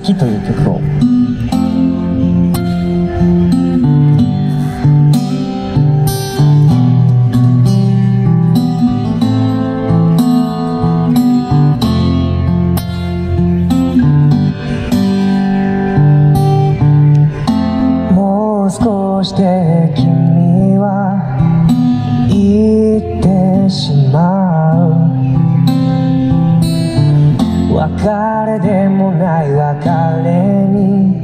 先という曲を。もう少しで君別れでもない別れに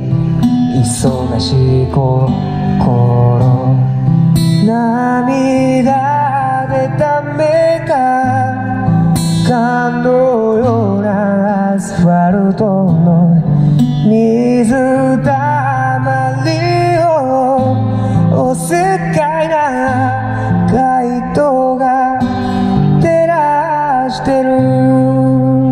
忙しい心涙でためた感のようなアスファルトの水たまりをおせっかいな街灯が照らしてる。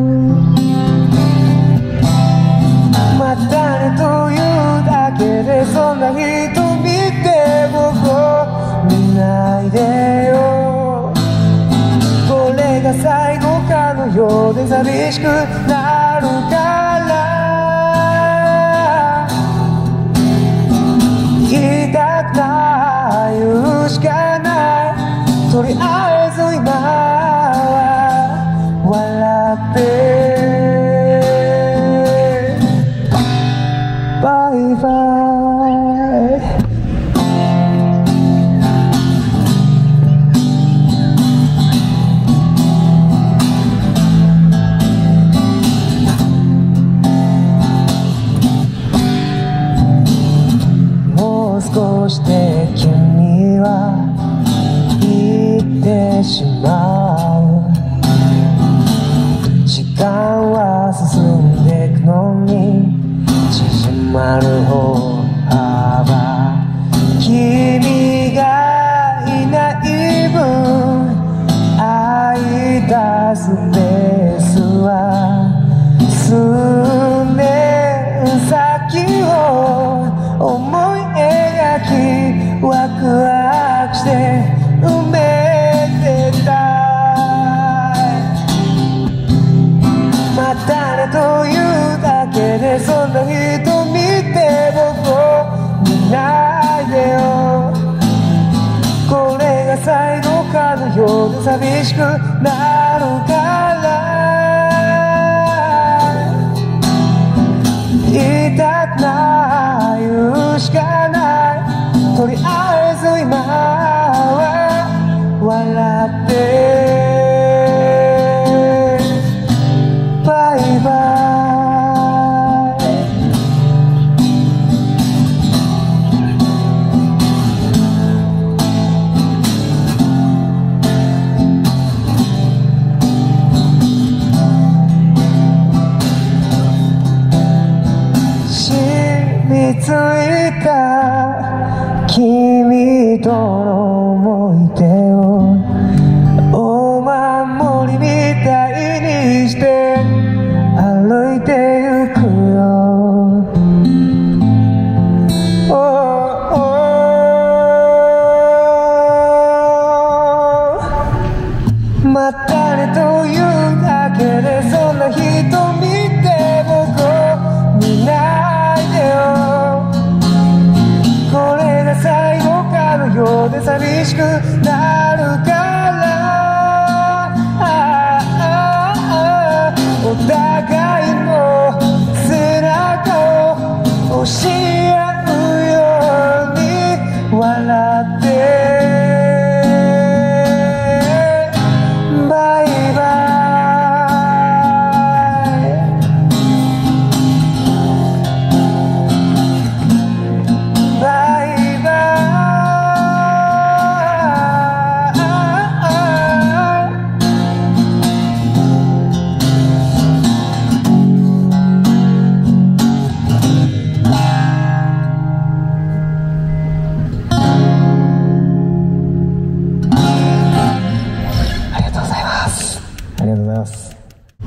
ないでよ。これが最後かのようで寂しくなるかうしで君は言ってしまう？時間は進んでいくのに縮まる歩幅。君がいない分空いたスペースは。数年先を思い描きワクワクして埋めてたまたねというだけでそんな人見て僕を見ないでよ。これが最後かのようで寂しくなるから。言いたくないとりあえず今は笑ってバイバイ染みついた君との思い出をお守りみたいにして歩いてゆくよ。おおまたねというだけでそんな人かのようで寂しくなるからお互い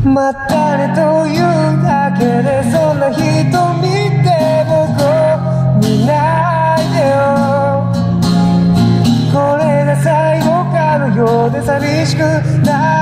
まったねというだけでそんな人見て僕を見ないでよ。これが最後かのようで寂しくない